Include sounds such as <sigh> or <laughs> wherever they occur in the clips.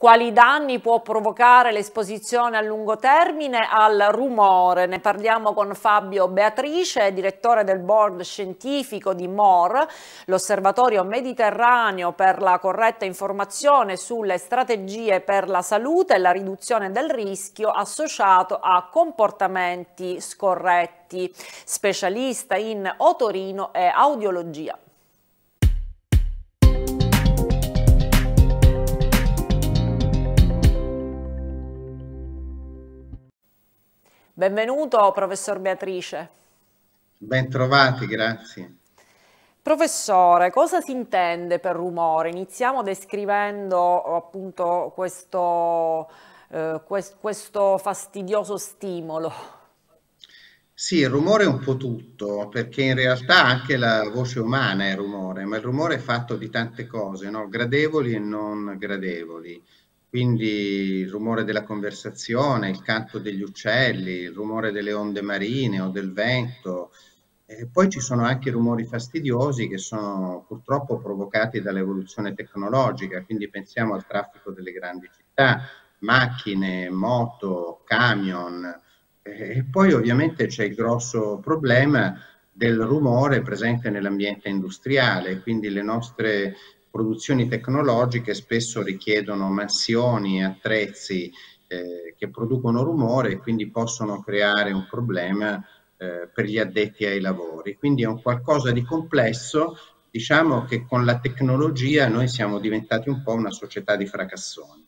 Quali danni può provocare l'esposizione a lungo termine al rumore? Ne parliamo con Fabio Beatrice, direttore del board scientifico di MOR, l'Osservatorio Mediterraneo per la corretta informazione sulle strategie per la salute e la riduzione del rischio associato a comportamenti scorretti, specialista in otorino e audiologia. Benvenuto professor Beatrice. Bentrovati, grazie. Professore, cosa si intende per rumore? Iniziamo descrivendo appunto questo, eh, questo fastidioso stimolo. Sì, il rumore è un po' tutto, perché in realtà anche la voce umana è rumore, ma il rumore è fatto di tante cose, no? gradevoli e non gradevoli quindi il rumore della conversazione, il canto degli uccelli, il rumore delle onde marine o del vento. E poi ci sono anche rumori fastidiosi che sono purtroppo provocati dall'evoluzione tecnologica, quindi pensiamo al traffico delle grandi città, macchine, moto, camion. E poi ovviamente c'è il grosso problema del rumore presente nell'ambiente industriale, quindi le nostre produzioni tecnologiche spesso richiedono mansioni, attrezzi eh, che producono rumore e quindi possono creare un problema eh, per gli addetti ai lavori. Quindi è un qualcosa di complesso, diciamo che con la tecnologia noi siamo diventati un po' una società di fracassoni.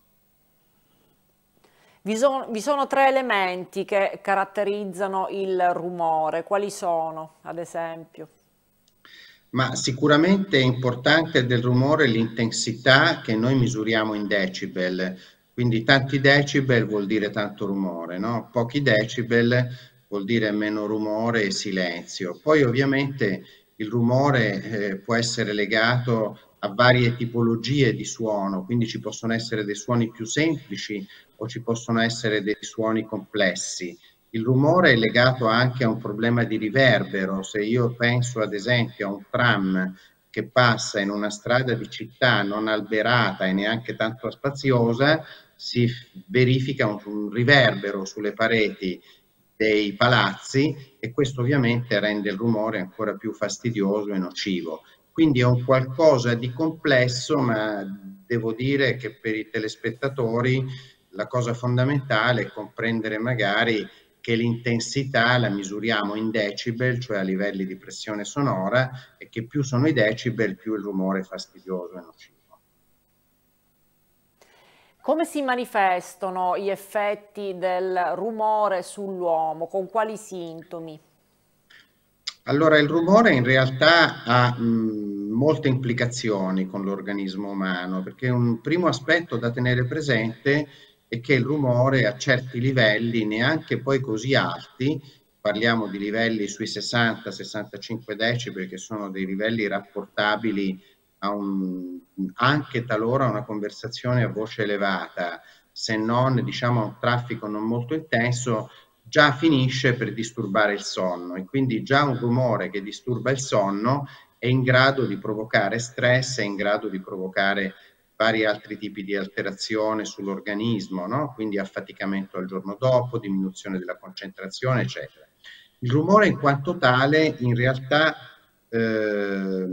Vi sono, vi sono tre elementi che caratterizzano il rumore, quali sono ad esempio? Ma sicuramente è importante del rumore l'intensità che noi misuriamo in decibel, quindi tanti decibel vuol dire tanto rumore, no? pochi decibel vuol dire meno rumore e silenzio. Poi ovviamente il rumore eh, può essere legato a varie tipologie di suono, quindi ci possono essere dei suoni più semplici o ci possono essere dei suoni complessi. Il rumore è legato anche a un problema di riverbero. Se io penso ad esempio a un tram che passa in una strada di città non alberata e neanche tanto spaziosa, si verifica un, riverbero sulle pareti dei palazzi e questo ovviamente rende il rumore ancora più fastidioso e nocivo. Quindi è un qualcosa di complesso, ma devo dire che per i telespettatori la cosa fondamentale è comprendere magari che l'intensità la misuriamo in decibel, cioè a livelli di pressione sonora, e che più sono i decibel, più il rumore è fastidioso e nocivo. Come si manifestano gli effetti del rumore sull'uomo? Con quali sintomi? Allora, il rumore in realtà ha mh, molte implicazioni con l'organismo umano, perché un primo aspetto da tenere presente e che il rumore a certi livelli, neanche poi così alti, parliamo di livelli sui 60-65 decibel, che sono dei livelli rapportabili un, anche talora a una conversazione a voce elevata, se non diciamo a un traffico non molto intenso, già finisce per disturbare il sonno. E quindi già un rumore che disturba il sonno è in grado di provocare stress, è in grado di provocare vari altri tipi di alterazione sull'organismo, no? quindi affaticamento al giorno dopo, diminuzione della concentrazione, eccetera. Il rumore in quanto tale in realtà eh,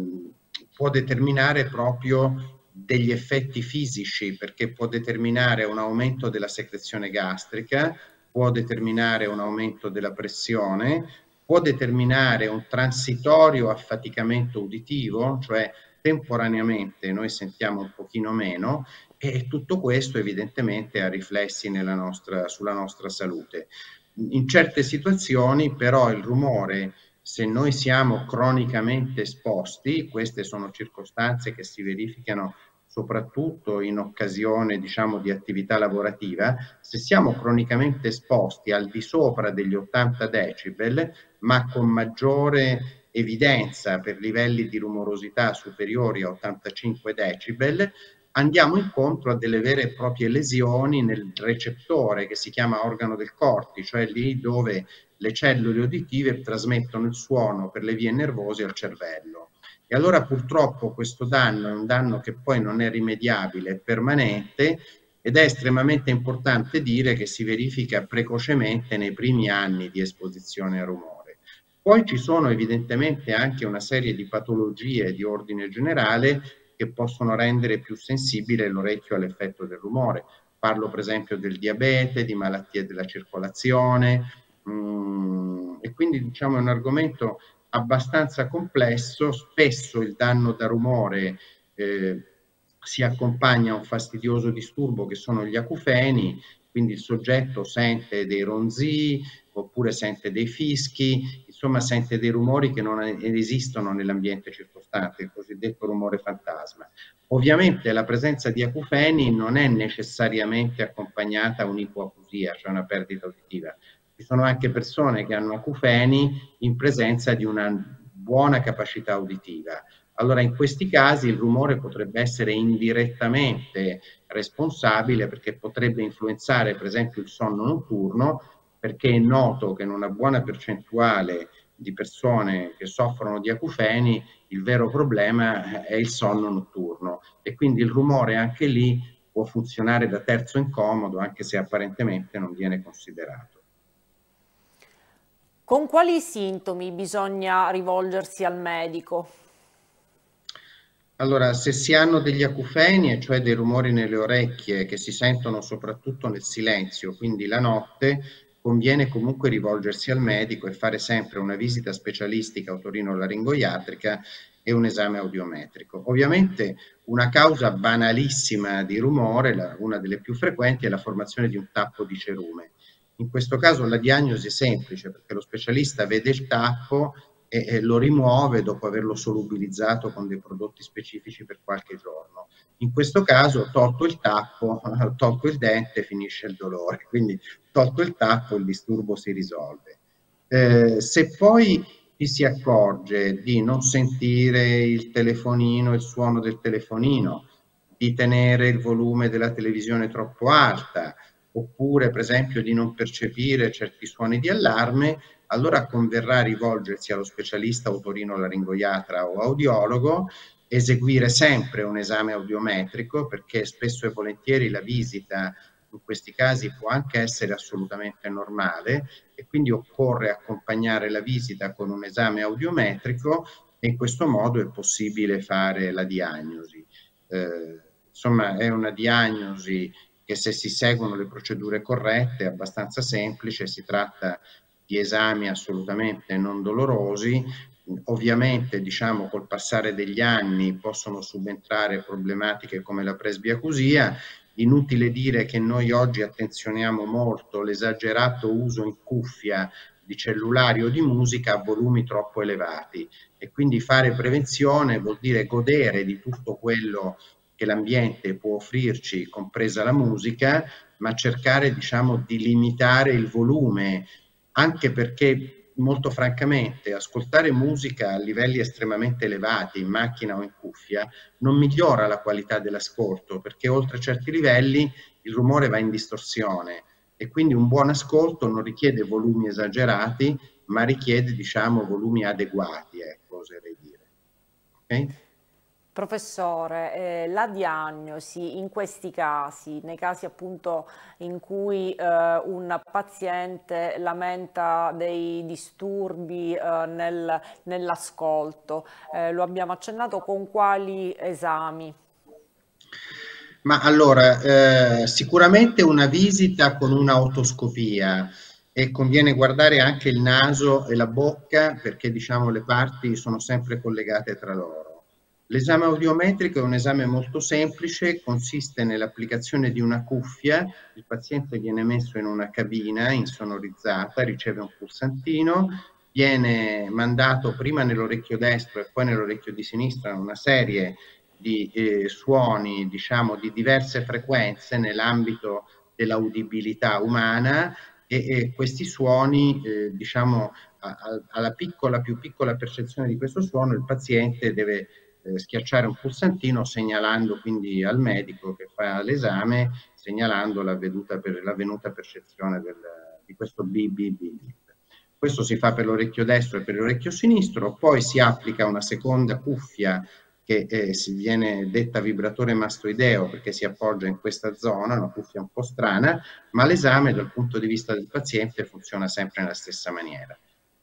può determinare proprio degli effetti fisici perché può determinare un aumento della secrezione gastrica, può determinare un aumento della pressione, può determinare un transitorio affaticamento uditivo, cioè temporaneamente noi sentiamo un pochino meno e tutto questo evidentemente ha riflessi nostra, sulla nostra salute. In certe situazioni però il rumore, se noi siamo cronicamente esposti, queste sono circostanze che si verificano soprattutto in occasione diciamo, di attività lavorativa, se siamo cronicamente esposti al di sopra degli 80 decibel, ma con maggiore evidenza per livelli di rumorosità superiori a 85 decibel, andiamo incontro a delle vere e proprie lesioni nel recettore che si chiama organo del corti, cioè lì dove le cellule uditive trasmettono il suono per le vie nervose al cervello. E allora purtroppo questo danno è un danno che poi non è rimediabile, è permanente ed è estremamente importante dire che si verifica precocemente nei primi anni di esposizione a rumore. Poi ci sono evidentemente anche una serie di patologie di ordine generale che possono rendere più sensibile l'orecchio all'effetto del rumore. Parlo per esempio del diabete, di malattie della circolazione mm, e quindi diciamo è un argomento abbastanza complesso, spesso il danno da rumore eh, si accompagna a un fastidioso disturbo che sono gli acufeni, quindi il soggetto sente dei ronzii oppure sente dei fischi, insomma sente dei rumori che non esistono nell'ambiente circostante, il cosiddetto rumore fantasma. Ovviamente la presenza di acufeni non è necessariamente accompagnata a un'ipoacusia, cioè una perdita uditiva. Ci sono anche persone che hanno acufeni in presenza di una buona capacità uditiva. Allora in questi casi il rumore potrebbe essere indirettamente responsabile perché potrebbe influenzare per esempio il sonno notturno perché è noto che in una buona percentuale di persone che soffrono di acufeni il vero problema è il sonno notturno e quindi il rumore anche lì può funzionare da terzo incomodo anche se apparentemente non viene considerato. Con quali sintomi bisogna rivolgersi al medico? Allora, se si hanno degli acufeni, cioè dei rumori nelle orecchie che si sentono soprattutto nel silenzio, quindi la notte, conviene comunque rivolgersi al medico e fare sempre una visita specialistica otorino-laringoiatrica e un esame audiometrico. Ovviamente una causa banalissima di rumore, una delle più frequenti, è la formazione di un tappo di cerume. In questo caso la diagnosi è semplice perché lo specialista vede il tappo e, e lo rimuove dopo averlo solubilizzato con dei prodotti specifici per qualche giorno. In questo caso, tolto il tappo, <laughs> tolto il dente, finisce il dolore, quindi tolto il tappo il disturbo si risolve. Eh, se poi ci si accorge di non sentire il telefonino, il suono del telefonino, di tenere il volume della televisione troppo alta, oppure per esempio di non percepire certi suoni di allarme, allora converrà rivolgersi allo specialista otorino-laringoiatra o audiologo, eseguire sempre un esame audiometrico perché spesso e volentieri la visita in questi casi può anche essere assolutamente normale e quindi occorre accompagnare la visita con un esame audiometrico e in questo modo è possibile fare la diagnosi. Eh, insomma è una diagnosi che se si seguono le procedure corrette è abbastanza semplice, si tratta di esami assolutamente non dolorosi. Ovviamente, diciamo, col passare degli anni possono subentrare problematiche come la presbiacusia. Inutile dire che noi oggi attenzioniamo molto l'esagerato uso in cuffia di cellulari o di musica a volumi troppo elevati. E quindi fare prevenzione vuol dire godere di tutto quello che l'ambiente può offrirci, compresa la musica, ma cercare diciamo di limitare il volume anche perché molto francamente ascoltare musica a livelli estremamente elevati in macchina o in cuffia non migliora la qualità dell'ascolto perché oltre certi livelli il rumore va in distorsione e quindi un buon ascolto non richiede volumi esagerati ma richiede diciamo volumi adeguati ecco oserei dire okay? Professore, eh, la diagnosi in questi casi, nei casi appunto in cui eh, un paziente lamenta dei disturbi eh, nel, nell'ascolto, eh, lo abbiamo accennato con quali esami? Ma allora, eh, sicuramente una visita con un'autoscopia e conviene guardare anche il naso e la bocca perché diciamo le parti sono sempre collegate tra loro. L'esame audiometrico è un esame molto semplice, consiste nell'applicazione di una cuffia, il paziente viene messo in una cabina insonorizzata, riceve un pulsantino, viene mandato prima nell'orecchio destro e poi nell'orecchio di sinistra una serie di eh, suoni, diciamo, di diverse frequenze nell'ambito dell'audibilità umana e, e, questi suoni, eh, diciamo, a, a, alla piccola, più piccola percezione di questo suono, il paziente deve eh, schiacciare un pulsantino segnalando quindi al medico che fa l'esame, segnalando l'avvenuta, per, l'avvenuta percezione del, di questo BBB. Questo si fa per l'orecchio destro e per l'orecchio sinistro, poi si applica una seconda cuffia che eh, si viene detta vibratore mastoideo perché si appoggia in questa zona, una cuffia un po' strana, ma l'esame dal punto di vista del paziente funziona sempre nella stessa maniera.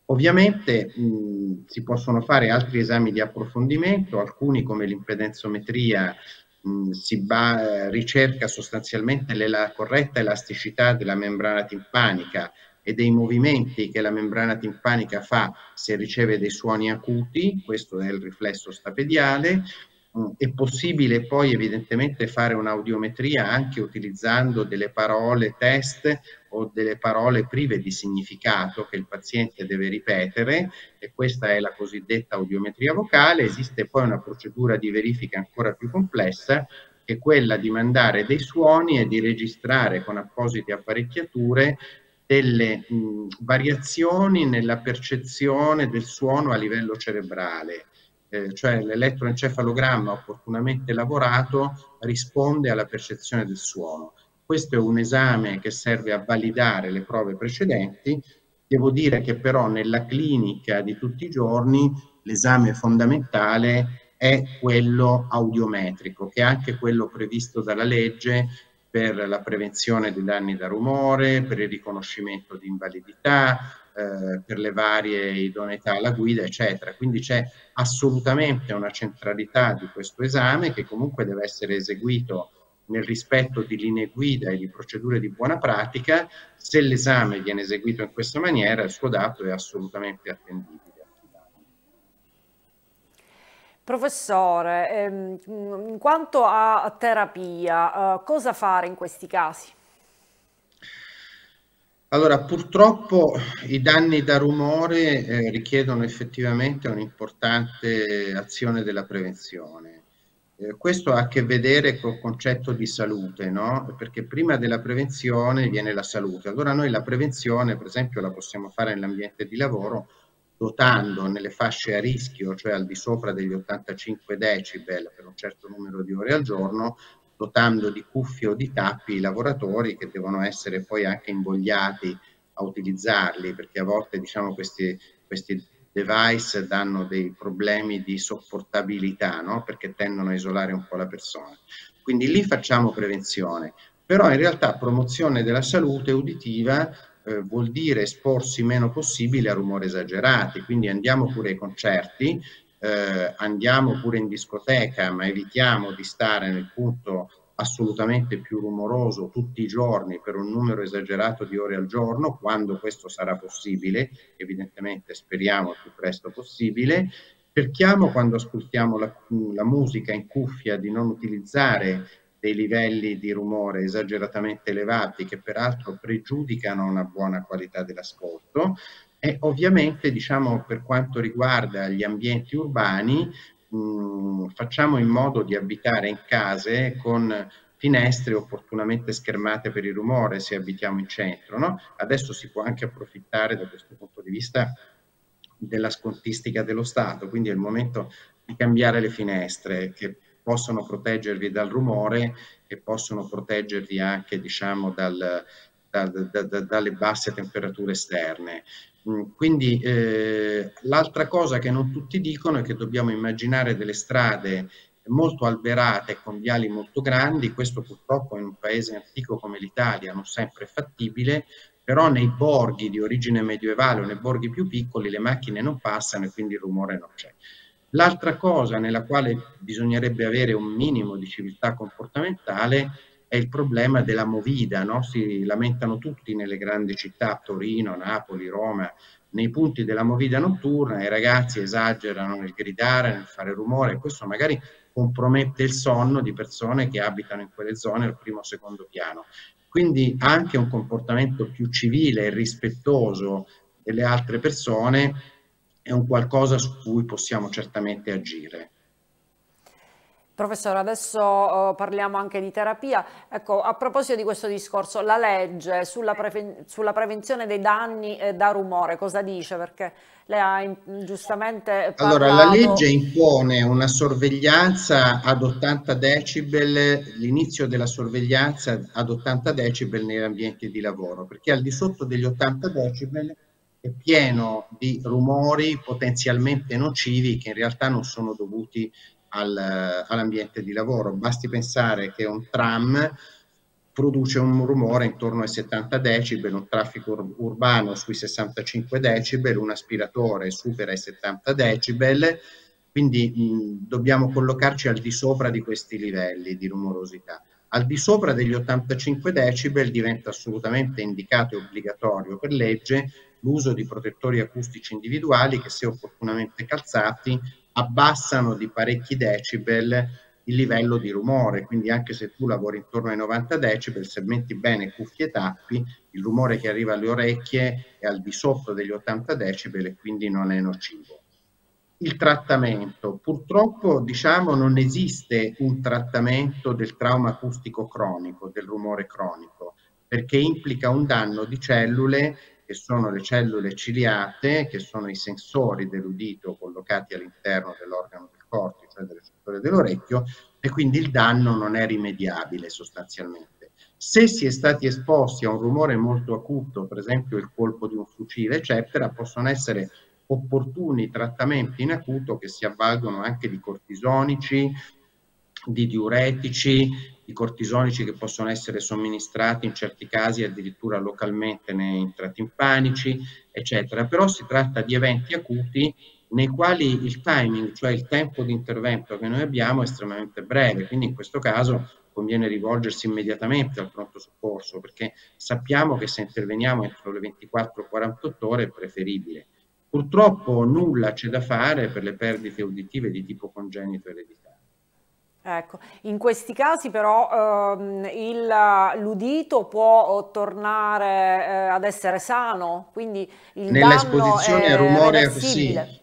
Ovviamente mh, si possono fare altri esami di approfondimento, alcuni come l'impedenzometria mh, si ba- ricerca sostanzialmente la corretta elasticità della membrana timpanica e dei movimenti che la membrana timpanica fa se riceve dei suoni acuti, questo è il riflesso stapediale, è possibile poi evidentemente fare un'audiometria anche utilizzando delle parole test o delle parole prive di significato che il paziente deve ripetere e questa è la cosiddetta audiometria vocale. Esiste poi una procedura di verifica ancora più complessa che è quella di mandare dei suoni e di registrare con apposite apparecchiature delle mh, variazioni nella percezione del suono a livello cerebrale, eh, cioè l'elettroencefalogramma opportunamente lavorato risponde alla percezione del suono. Questo è un esame che serve a validare le prove precedenti. Devo dire che però nella clinica di tutti i giorni l'esame fondamentale è quello audiometrico, che è anche quello previsto dalla legge per la prevenzione dei danni da rumore, per il riconoscimento di invalidità, eh, per le varie idoneità alla guida, eccetera. Quindi c'è assolutamente una centralità di questo esame che comunque deve essere eseguito nel rispetto di linee guida e di procedure di buona pratica. Se l'esame viene eseguito in questa maniera, il suo dato è assolutamente attendibile. Professore, ehm, in quanto a terapia, eh, cosa fare in questi casi? Allora, purtroppo i danni da rumore eh, richiedono effettivamente un'importante azione della prevenzione. Eh, questo ha a che vedere col concetto di salute, no? Perché prima della prevenzione viene la salute. Allora noi la prevenzione, per esempio, la possiamo fare nell'ambiente di lavoro dotando nelle fasce a rischio, cioè al di sopra degli 85 decibel per un certo numero di ore al giorno, dotando di cuffie o di tappi i lavoratori che devono essere poi anche invogliati a utilizzarli, perché a volte diciamo, questi, questi device danno dei problemi di sopportabilità, no? perché tendono a isolare un po' la persona. Quindi lì facciamo prevenzione, però in realtà promozione della salute uditiva eh, vuol dire esporsi meno possibile a rumori esagerati, quindi andiamo pure ai concerti, eh, andiamo pure in discoteca, ma evitiamo di stare nel punto assolutamente più rumoroso tutti i giorni per un numero esagerato di ore al giorno, quando questo sarà possibile, evidentemente speriamo il più presto possibile. Cerchiamo quando ascoltiamo la, la musica in cuffia di non utilizzare dei livelli di rumore esageratamente elevati che peraltro pregiudicano una buona qualità dell'ascolto e ovviamente diciamo per quanto riguarda gli ambienti urbani mh, facciamo in modo di abitare in case con finestre opportunamente schermate per il rumore se abitiamo in centro. No? Adesso si può anche approfittare da questo punto di vista della scontistica dello Stato, quindi è il momento di cambiare le finestre che possono proteggervi dal rumore e possono proteggervi anche diciamo, dal, da, da, da, dalle basse temperature esterne. Mm, quindi eh, l'altra cosa che non tutti dicono è che dobbiamo immaginare delle strade molto alberate con viali molto grandi, questo purtroppo in un paese antico come l'Italia non sempre è fattibile, però nei borghi di origine medievale o nei borghi più piccoli le macchine non passano e quindi il rumore non c'è. L'altra cosa nella quale bisognerebbe avere un minimo di civiltà comportamentale è il problema della movida, no? si lamentano tutti nelle grandi città, Torino, Napoli, Roma, nei punti della movida notturna i ragazzi esagerano nel gridare, nel fare rumore, questo magari compromette il sonno di persone che abitano in quelle zone al primo o secondo piano. Quindi anche un comportamento più civile e rispettoso delle altre persone è un qualcosa su cui possiamo certamente agire. Professore, adesso uh, parliamo anche di terapia. Ecco, a proposito di questo discorso, la legge sulla, preven sulla prevenzione dei danni eh, da rumore, cosa dice? Perché lei ha giustamente parlato... Allora, la legge impone una sorveglianza ad 80 decibel, l'inizio della sorveglianza ad 80 decibel negli ambienti di lavoro, perché al di sotto degli 80 decibel è pieno di rumori potenzialmente nocivi che in realtà non sono dovuti al, all'ambiente di lavoro. Basti pensare che un tram produce un rumore intorno ai 70 decibel, un traffico ur urbano sui 65 decibel, un aspiratore supera i 70 decibel, quindi mh, dobbiamo collocarci al di sopra di questi livelli di rumorosità. Al di sopra degli 85 decibel diventa assolutamente indicato e obbligatorio per legge l'uso di protettori acustici individuali che se opportunamente calzati abbassano di parecchi decibel il livello di rumore, quindi anche se tu lavori intorno ai 90 decibel, se metti bene cuffie e tappi, il rumore che arriva alle orecchie è al di sopra degli 80 decibel e quindi non è nocivo il trattamento. Purtroppo diciamo non esiste un trattamento del trauma acustico cronico, del rumore cronico, perché implica un danno di cellule che sono le cellule ciliate, che sono i sensori dell'udito collocati all'interno dell'organo del corpo, cioè del recettore dell'orecchio, e quindi il danno non è rimediabile sostanzialmente. Se si è stati esposti a un rumore molto acuto, per esempio il colpo di un fucile, eccetera, possono essere opportuni trattamenti in acuto che si avvalgono anche di cortisonici, di diuretici, di cortisonici che possono essere somministrati in certi casi addirittura localmente nei intratimpanici, eccetera. Però si tratta di eventi acuti nei quali il timing, cioè il tempo di intervento che noi abbiamo è estremamente breve, quindi in questo caso conviene rivolgersi immediatamente al pronto soccorso perché sappiamo che se interveniamo entro le 24-48 ore è preferibile. Purtroppo nulla c'è da fare per le perdite uditive di tipo congenito ereditario. Ecco, in questi casi però ehm, l'udito può tornare eh, ad essere sano, quindi il Nella danno esposizione è a rumore, reversibile. sì.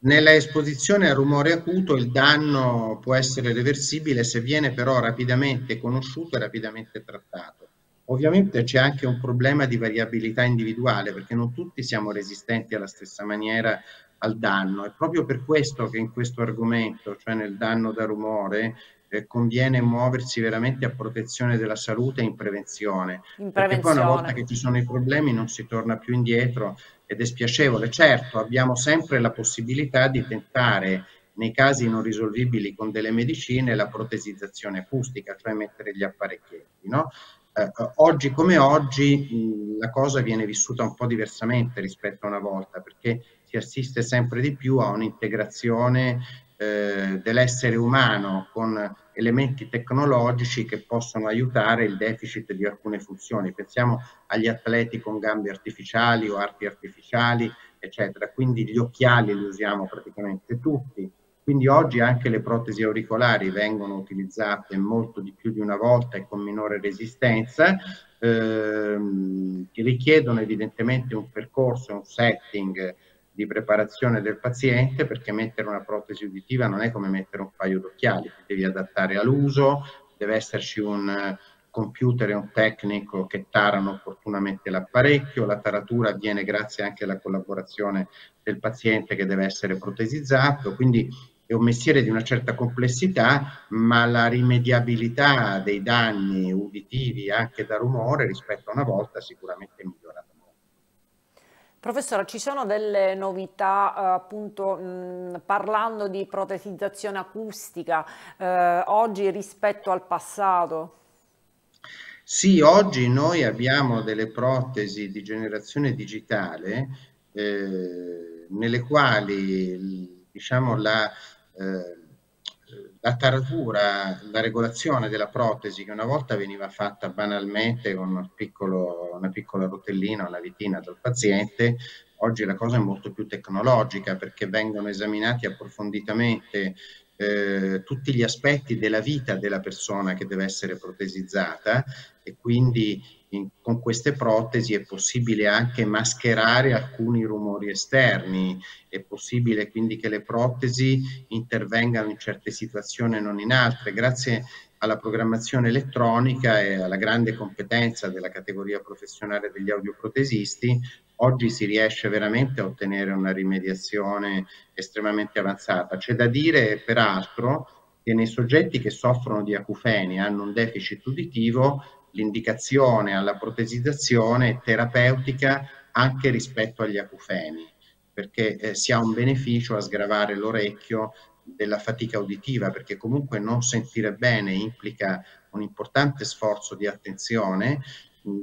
Nella esposizione a rumore acuto il danno può essere reversibile se viene però rapidamente conosciuto e rapidamente trattato. Ovviamente c'è anche un problema di variabilità individuale perché non tutti siamo resistenti alla stessa maniera al danno. È proprio per questo che in questo argomento, cioè nel danno da rumore, eh, conviene muoversi veramente a protezione della salute e in prevenzione. In Perché poi una prevenzione. volta che ci sono i problemi non si torna più indietro ed è spiacevole. Certo, abbiamo sempre la possibilità di tentare nei casi non risolvibili con delle medicine la protesizzazione acustica, cioè mettere gli apparecchietti, no? Eh, oggi come oggi la cosa viene vissuta un po' diversamente rispetto a una volta perché si assiste sempre di più a un'integrazione eh, dell'essere umano con elementi tecnologici che possono aiutare il deficit di alcune funzioni. Pensiamo agli atleti con gambe artificiali o arti artificiali, eccetera. Quindi gli occhiali li usiamo praticamente tutti quindi oggi anche le protesi auricolari vengono utilizzate molto di più di una volta e con minore resistenza, ehm, che richiedono evidentemente un percorso, un setting di preparazione del paziente perché mettere una protesi uditiva non è come mettere un paio d'occhiali, devi adattare all'uso, deve esserci un computer e un tecnico che tarano opportunamente l'apparecchio, la taratura avviene grazie anche alla collaborazione del paziente che deve essere protesizzato, quindi è un mestiere di una certa complessità, ma la rimediabilità dei danni uditivi anche da rumore rispetto a una volta sicuramente è migliorata molto. Professore, ci sono delle novità eh, appunto mh, parlando di protesizzazione acustica eh, oggi rispetto al passato? Sì, oggi noi abbiamo delle protesi di generazione digitale eh, nelle quali diciamo la la taratura, la regolazione della protesi che una volta veniva fatta banalmente con un piccolo, una piccola rotellina, una vitina dal paziente, oggi la cosa è molto più tecnologica perché vengono esaminati approfonditamente eh, tutti gli aspetti della vita della persona che deve essere protesizzata e quindi in, con queste protesi è possibile anche mascherare alcuni rumori esterni, è possibile quindi che le protesi intervengano in certe situazioni e non in altre, grazie alla programmazione elettronica e alla grande competenza della categoria professionale degli audioprotesisti, oggi si riesce veramente a ottenere una rimediazione estremamente avanzata. C'è da dire peraltro che nei soggetti che soffrono di acufeni, hanno un deficit uditivo, l'indicazione alla protesizzazione terapeutica anche rispetto agli acufeni, perché eh, si ha un beneficio a sgravare l'orecchio della fatica uditiva, perché comunque non sentire bene implica un importante sforzo di attenzione.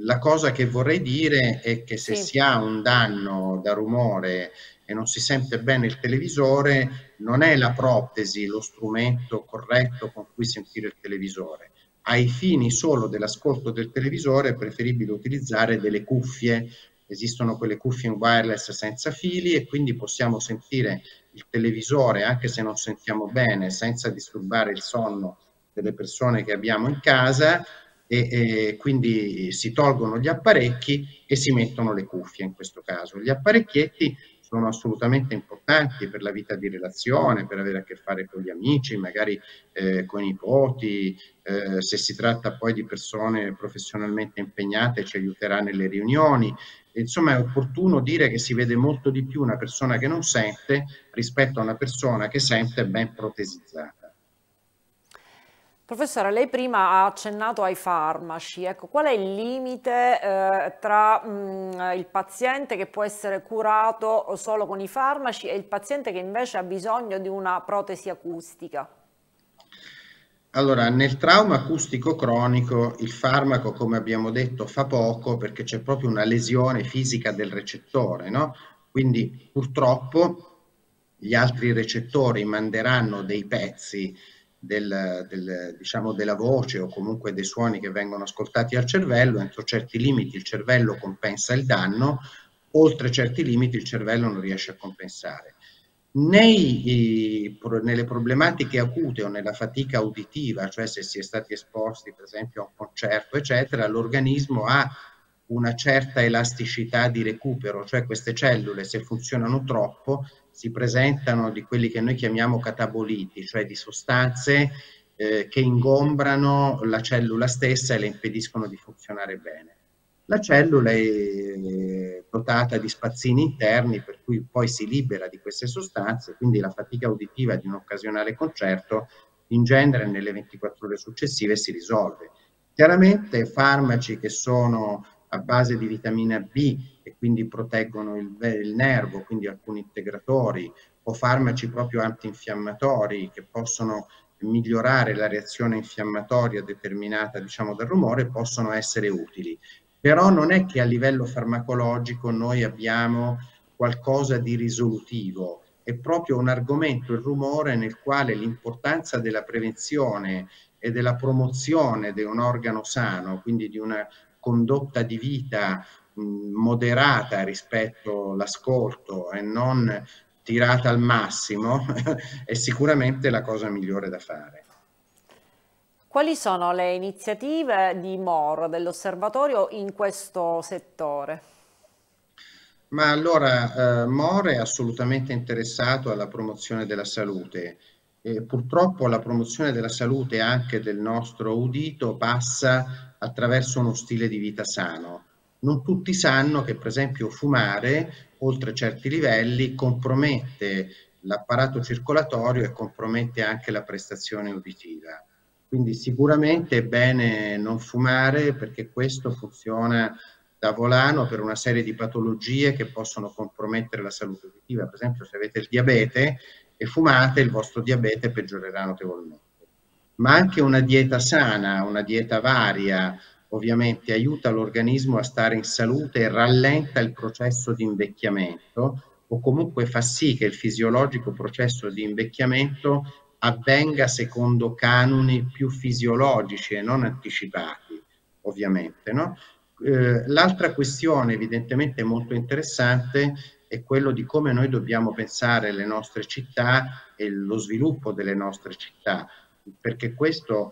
La cosa che vorrei dire è che se sì. si ha un danno da rumore e non si sente bene il televisore, non è la protesi lo strumento corretto con cui sentire il televisore. Ai fini solo dell'ascolto del televisore è preferibile utilizzare delle cuffie esistono quelle cuffie in wireless senza fili e quindi possiamo sentire il televisore anche se non sentiamo bene senza disturbare il sonno delle persone che abbiamo in casa e, e, quindi si tolgono gli apparecchi e si mettono le cuffie in questo caso. Gli apparecchietti sono assolutamente importanti per la vita di relazione, per avere a che fare con gli amici, magari eh, con i nipoti, eh, se si tratta poi di persone professionalmente impegnate ci aiuterà nelle riunioni. Insomma è opportuno dire che si vede molto di più una persona che non sente rispetto a una persona che sente ben protesizzata. Professore, lei prima ha accennato ai farmaci, ecco, qual è il limite eh, tra mh, mm, il paziente che può essere curato solo con i farmaci e il paziente che invece ha bisogno di una protesi acustica? Allora, nel trauma acustico cronico il farmaco, come abbiamo detto, fa poco perché c'è proprio una lesione fisica del recettore, no? Quindi purtroppo gli altri recettori manderanno dei pezzi del, del, diciamo, della voce o comunque dei suoni che vengono ascoltati al cervello, entro certi limiti il cervello compensa il danno, oltre certi limiti il cervello non riesce a compensare. Nei, nelle problematiche acute o nella fatica uditiva, cioè se si è stati esposti per esempio a un concerto, eccetera, l'organismo ha una certa elasticità di recupero, cioè queste cellule se funzionano troppo si presentano di quelli che noi chiamiamo cataboliti, cioè di sostanze eh, che ingombrano la cellula stessa e le impediscono di funzionare bene. La cellula è dotata di spazzini interni per cui poi si libera di queste sostanze, quindi la fatica uditiva di un occasionale concerto in genere nelle 24 ore successive si risolve. Chiaramente farmaci che sono a base di vitamina B e quindi proteggono il, il nervo, quindi alcuni integratori o farmaci proprio antinfiammatori che possono migliorare la reazione infiammatoria determinata diciamo dal rumore possono essere utili. Però non è che a livello farmacologico noi abbiamo qualcosa di risolutivo, è proprio un argomento, il rumore, nel quale l'importanza della prevenzione e della promozione di un organo sano, quindi di una condotta di vita moderata rispetto all'ascolto e non tirata al massimo <laughs> è sicuramente la cosa migliore da fare. Quali sono le iniziative di MOR, dell'osservatorio, in questo settore? Ma allora, eh, MOR è assolutamente interessato alla promozione della salute. E purtroppo la promozione della salute anche del nostro udito passa attraverso uno stile di vita sano. Non tutti sanno che per esempio fumare, oltre certi livelli, compromette l'apparato circolatorio e compromette anche la prestazione uditiva. Quindi sicuramente è bene non fumare perché questo funziona da volano per una serie di patologie che possono compromettere la salute uditiva. Per esempio se avete il diabete e fumate, il vostro diabete peggiorerà notevolmente. Ma anche una dieta sana, una dieta varia, ovviamente aiuta l'organismo a stare in salute e rallenta il processo di invecchiamento o comunque fa sì che il fisiologico processo di invecchiamento avvenga secondo canoni più fisiologici e non anticipati, ovviamente. No? Eh, l'altra questione evidentemente molto interessante è quello di come noi dobbiamo pensare le nostre città e lo sviluppo delle nostre città, perché questo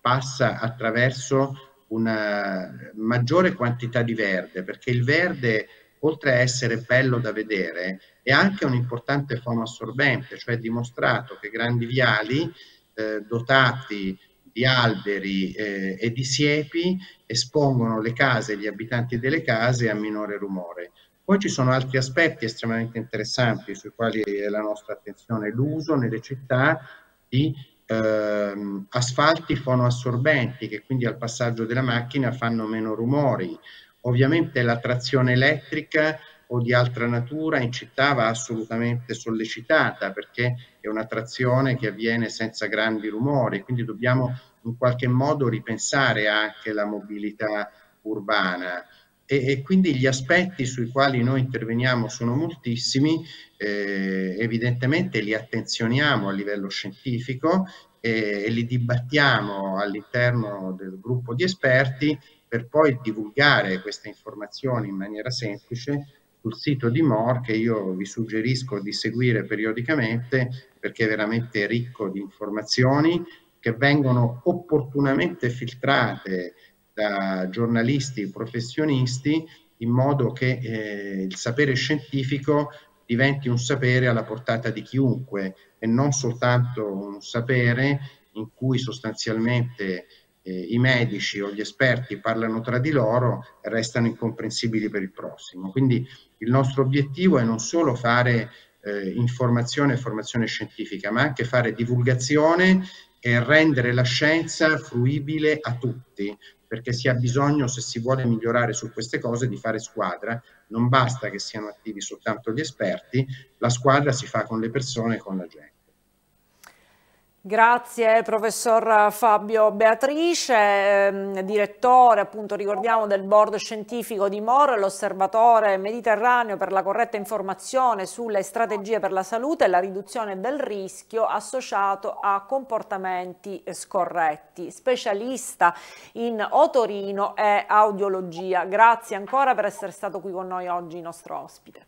passa attraverso una maggiore quantità di verde, perché il verde, oltre a essere bello da vedere, è anche un importante fonoassorbente, cioè è dimostrato che grandi viali eh, dotati di alberi eh, e di siepi espongono le case e gli abitanti delle case a minore rumore. Poi ci sono altri aspetti estremamente interessanti sui quali la nostra attenzione, l'uso nelle città di ehm, asfalti fonoassorbenti che quindi al passaggio della macchina fanno meno rumori. Ovviamente la trazione elettrica o di altra natura in città va assolutamente sollecitata perché è un'attrazione che avviene senza grandi rumori, quindi dobbiamo in qualche modo ripensare anche la mobilità urbana. E, e quindi gli aspetti sui quali noi interveniamo sono moltissimi, eh, evidentemente li attenzioniamo a livello scientifico e, e li dibattiamo all'interno del gruppo di esperti per poi divulgare queste informazioni in maniera semplice sul sito di MOR che io vi suggerisco di seguire periodicamente perché è veramente ricco di informazioni che vengono opportunamente filtrate da giornalisti professionisti in modo che eh, il sapere scientifico diventi un sapere alla portata di chiunque e non soltanto un sapere in cui sostanzialmente eh, i medici o gli esperti parlano tra di loro e restano incomprensibili per il prossimo. Quindi il nostro obiettivo è non solo fare eh, informazione e formazione scientifica, ma anche fare divulgazione e rendere la scienza fruibile a tutti, perché si ha bisogno, se si vuole migliorare su queste cose, di fare squadra. Non basta che siano attivi soltanto gli esperti, la squadra si fa con le persone e con la gente. Grazie professor Fabio Beatrice, ehm, direttore appunto ricordiamo del board scientifico di MOR, l'osservatore mediterraneo per la corretta informazione sulle strategie per la salute e la riduzione del rischio associato a comportamenti scorretti, specialista in otorino e audiologia. Grazie ancora per essere stato qui con noi oggi nostro ospite.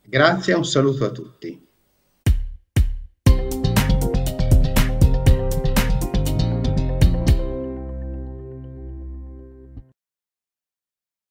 Grazie un saluto a tutti.